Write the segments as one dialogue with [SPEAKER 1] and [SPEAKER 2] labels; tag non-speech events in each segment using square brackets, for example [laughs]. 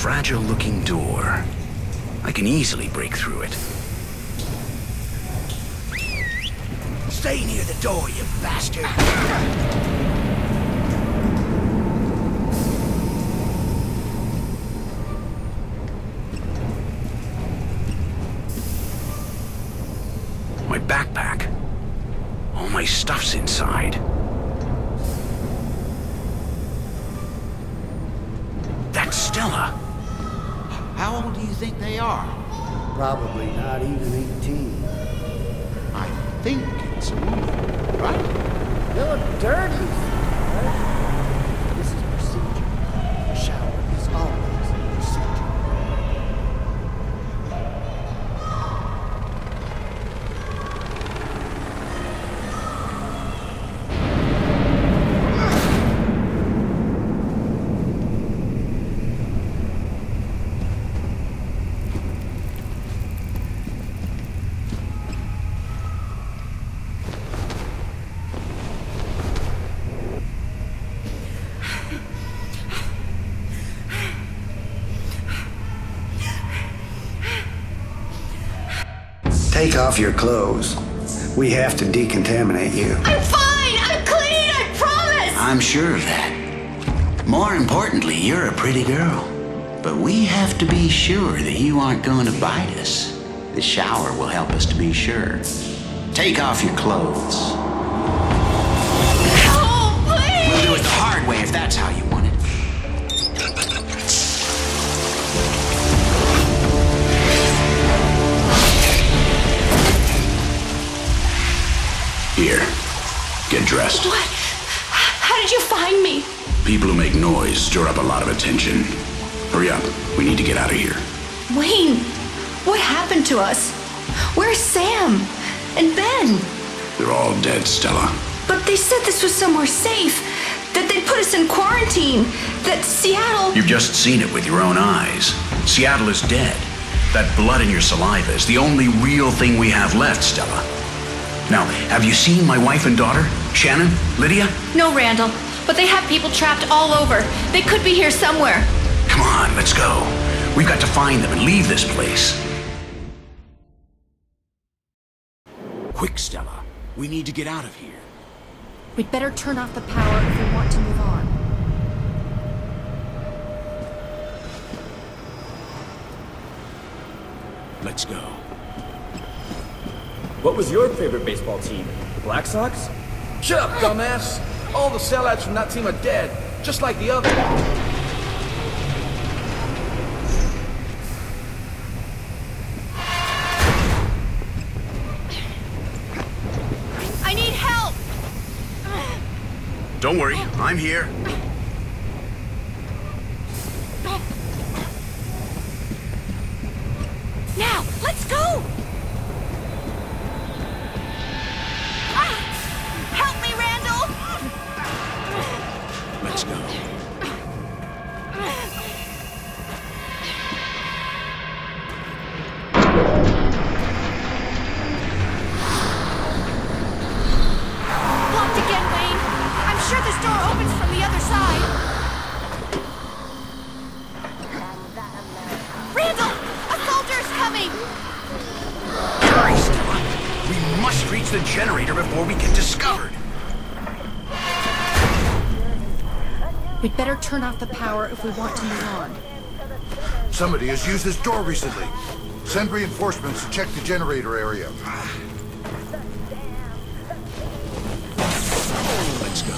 [SPEAKER 1] fragile-looking door. I can easily break through it.
[SPEAKER 2] Stay near the door, you bastard! How old do you think they are?
[SPEAKER 3] Probably not even 18.
[SPEAKER 2] I think it's a woman, right?
[SPEAKER 3] They look dirty.
[SPEAKER 4] Take off your clothes. We have to decontaminate you.
[SPEAKER 5] I'm fine! I'm clean! I promise!
[SPEAKER 1] I'm sure of that. More importantly, you're a pretty girl. But we have to be sure that you aren't going to bite us. The shower will help us to be sure. Take off your clothes.
[SPEAKER 5] Oh, please!
[SPEAKER 1] We'll do it the hard way if that's how you Here, get dressed.
[SPEAKER 5] What? How did you find me?
[SPEAKER 1] People who make noise stir up a lot of attention. Hurry up, we need to get out of here.
[SPEAKER 5] Wayne, what happened to us? Where's Sam? And Ben?
[SPEAKER 1] They're all dead, Stella.
[SPEAKER 5] But they said this was somewhere safe. That they'd put us in quarantine. That Seattle.
[SPEAKER 1] You've just seen it with your own eyes. Seattle is dead. That blood in your saliva is the only real thing we have left, Stella. Now, have you seen my wife and daughter? Shannon? Lydia?
[SPEAKER 5] No, Randall. But they have people trapped all over. They could be here somewhere.
[SPEAKER 1] Come on, let's go. We've got to find them and leave this place. Quick, Stella. We need to get out of here.
[SPEAKER 5] We'd better turn off the power if we want to move on.
[SPEAKER 1] Let's go.
[SPEAKER 6] What was your favorite baseball team? The Black Sox?
[SPEAKER 7] Shut up, dumbass! All the sellouts from that team are dead, just like the other.
[SPEAKER 5] I need help!
[SPEAKER 1] Don't worry, I'm here. Generator before we get discovered.
[SPEAKER 5] We'd better turn off the power if we want to move on.
[SPEAKER 8] Somebody has used this door recently. Send reinforcements to check the generator area.
[SPEAKER 1] Let's go.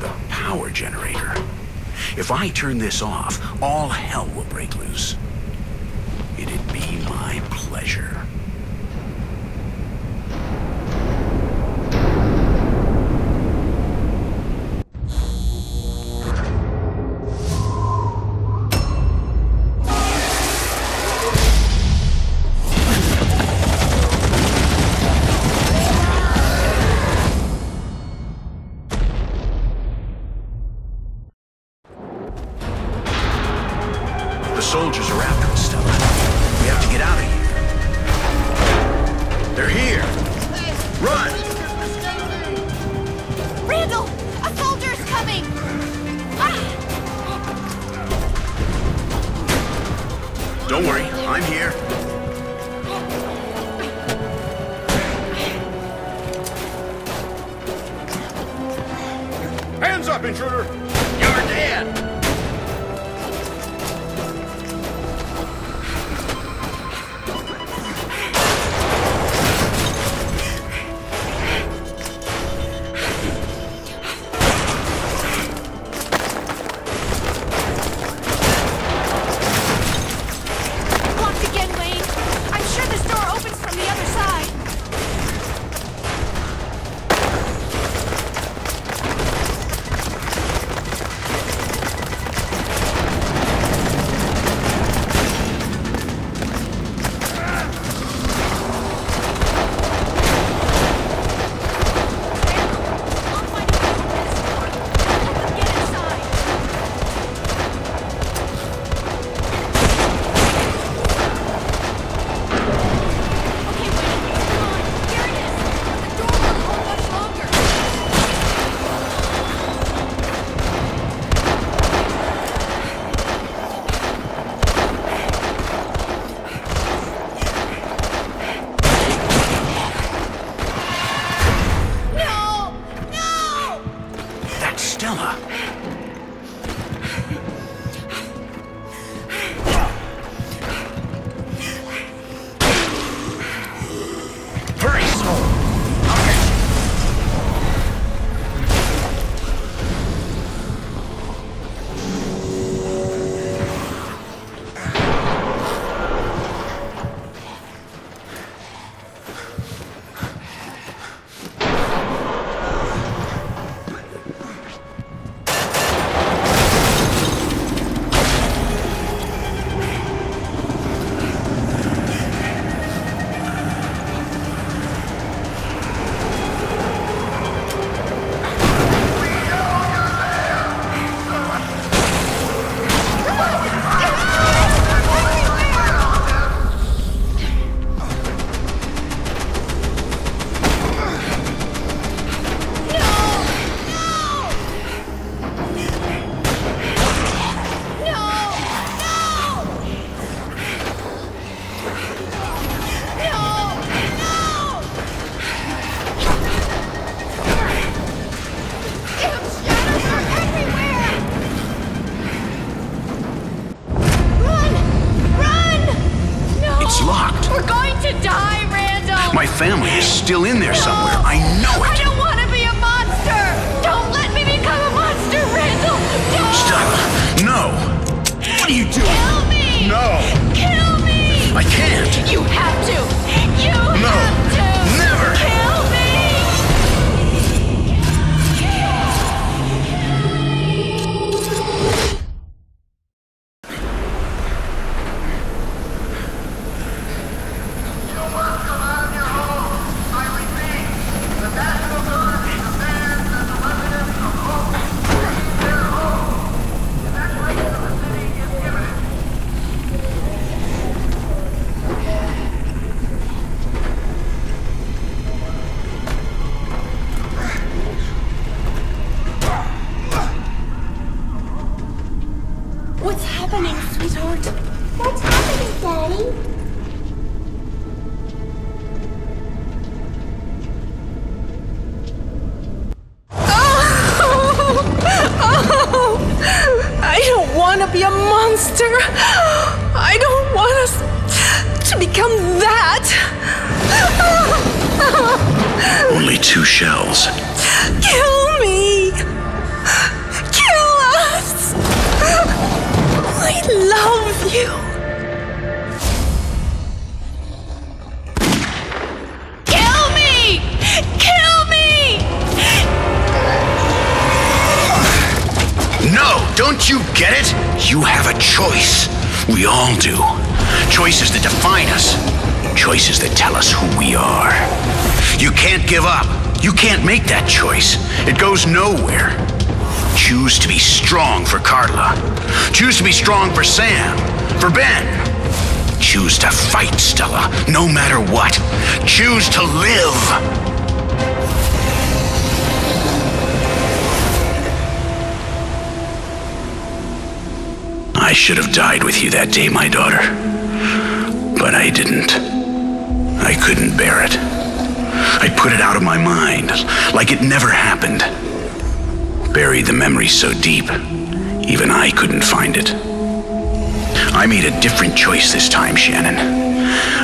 [SPEAKER 1] The power generator. If I turn this off, all hell will break loose. It'd be my pleasure. To
[SPEAKER 5] die, Randall!
[SPEAKER 1] My family is still in there somewhere. I know it!
[SPEAKER 5] I don't want to be a monster! Don't let me become a monster, Randall! Don't!
[SPEAKER 1] Stella, no! What are you doing?
[SPEAKER 5] Kill me!
[SPEAKER 1] No!
[SPEAKER 5] Kill me!
[SPEAKER 1] I can't!
[SPEAKER 5] You have to! You
[SPEAKER 1] No!
[SPEAKER 5] have to! What's happening, sweetheart?
[SPEAKER 9] What's happening, Daddy? Oh! [laughs]
[SPEAKER 10] I don't want to be a monster. I don't want us to become that.
[SPEAKER 1] Only two shells.
[SPEAKER 10] You.
[SPEAKER 5] Kill me! Kill me!
[SPEAKER 1] No! Don't you get it? You have a choice. We all do. Choices that define us. Choices that tell us who we are. You can't give up. You can't make that choice. It goes nowhere. Choose to be strong for Carla. Choose to be strong for Sam. For Ben. Choose to fight, Stella, no matter what. Choose to live. I should have died with you that day, my daughter. But I didn't. I couldn't bear it. I put it out of my mind, like it never happened. Buried the memory so deep, even I couldn't find it. I made a different choice this time, Shannon.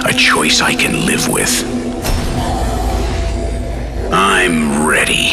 [SPEAKER 1] A choice I can live with. I'm ready.